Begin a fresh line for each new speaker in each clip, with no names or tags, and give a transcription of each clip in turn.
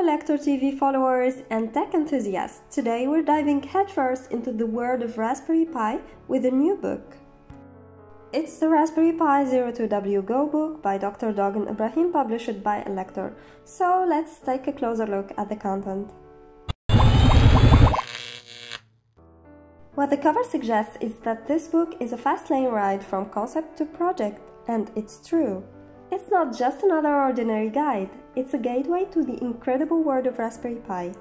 Elektor TV followers and tech enthusiasts, today we're diving headfirst into the world of Raspberry Pi with a new book. It's the Raspberry Pi Zero 2 W Go book by Dr. Dogan Ibrahim published by Elektor, so let's take a closer look at the content. What the cover suggests is that this book is a fast lane ride from concept to project, and it's true. It's not just another ordinary guide, it's a gateway to the incredible world of Raspberry Pi.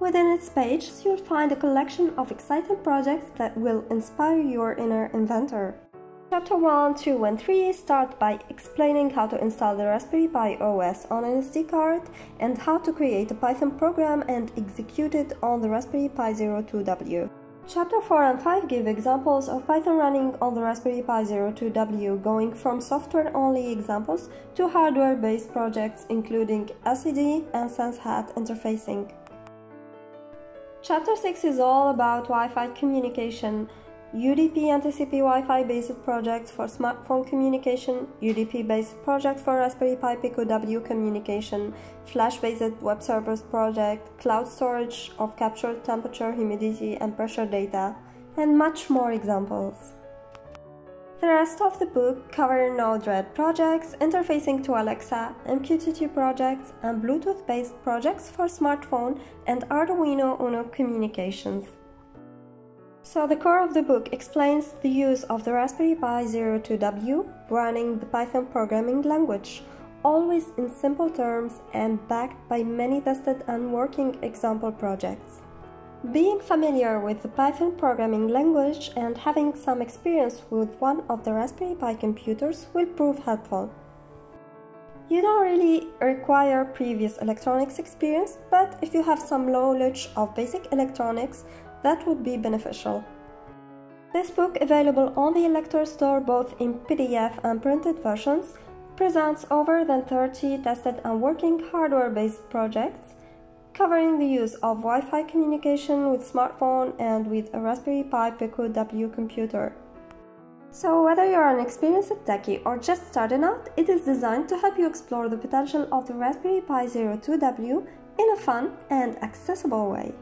Within its pages, you'll find a collection of exciting projects that will inspire your inner inventor. Chapter 1, 2, and 3 start by explaining how to install the Raspberry Pi OS on an SD card and how to create a Python program and execute it on the Raspberry Pi Zero 2 W. Chapter 4 and 5 give examples of Python running on the Raspberry Pi Zero 2 W, going from software-only examples to hardware-based projects including SED and SenseHat interfacing. Chapter 6 is all about Wi-Fi communication, UDP and TCP Wi-Fi based projects for smartphone communication, UDP based project for Raspberry Pi Pico W communication, Flask based web servers project, cloud storage of captured temperature, humidity and pressure data, and much more examples. The rest of the book cover Node-RED projects, interfacing to Alexa, MQTT projects, and Bluetooth-based projects for smartphone and Arduino Uno communications. So the core of the book explains the use of the Raspberry Pi Zero 2 W running the Python programming language, always in simple terms and backed by many tested and working example projects. Being familiar with the Python programming language and having some experience with one of the Raspberry Pi computers will prove helpful. You don't really require previous electronics experience, but if you have some knowledge of basic electronics, that would be beneficial. This book, available on the Elektor Store both in PDF and printed versions, presents over than 30 tested and working hardware-based projects covering the use of Wi-Fi communication with smartphone and with a Raspberry Pi Pico W computer. So whether you're an experienced techie or just starting out, it is designed to help you explore the potential of the Raspberry Pi Zero 2 W in a fun and accessible way.